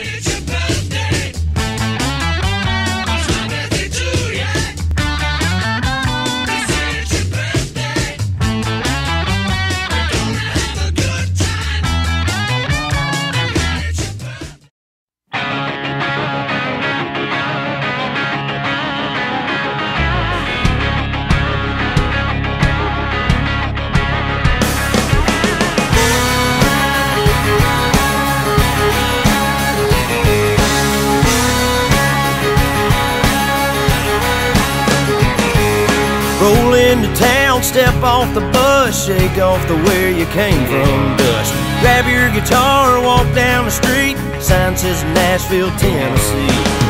Mighty Roll into town, step off the bus, shake off the where you came from dust. Grab your guitar, walk down the street, sign says Nashville, Tennessee.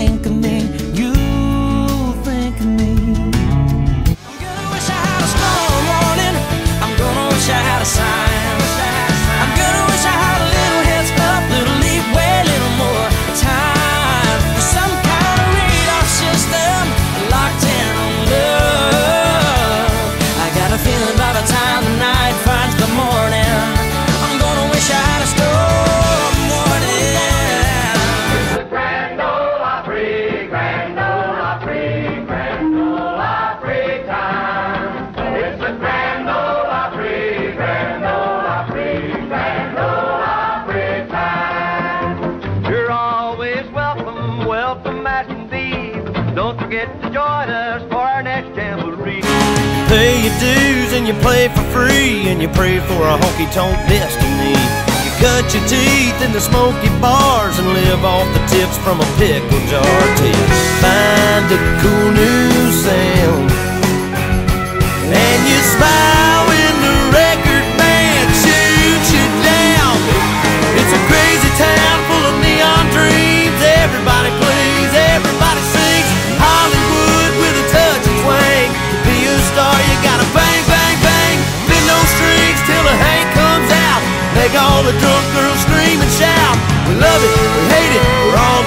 em que forget to join us for our next jamboree. Pay your dues and you play for free, and you pray for a honky tonk destiny. You cut your teeth in the smoky bars and live off the tips from a pickle jar till you find a cool all the drunk girls scream and shout. We love it, we hate it, we're all